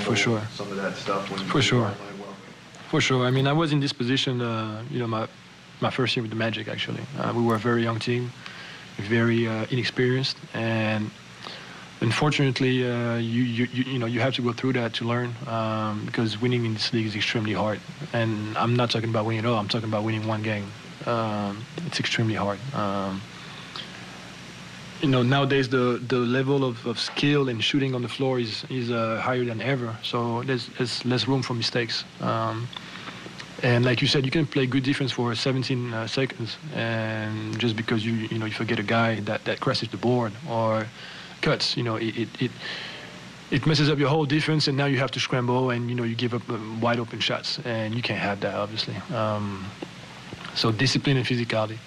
for sure. Some of that stuff For sure. you aren't playing well. For sure. I mean, I was in this position, uh, you know, my my first year with the Magic. Actually, uh, we were a very young team, very uh, inexperienced, and unfortunately, uh, you, you you you know you have to go through that to learn um, because winning in this league is extremely hard. And I'm not talking about winning at all. I'm talking about winning one game. Um, it's extremely hard. Um, you know nowadays the the level of, of skill and shooting on the floor is is uh, higher than ever so there's, there's less room for mistakes um, and like you said you can play good defense for 17 uh, seconds and just because you you know you forget a guy that that crashes the board or cuts you know it it, it it messes up your whole defense, and now you have to scramble, and you know you give up um, wide open shots, and you can't have that, obviously. Um, so discipline and physicality.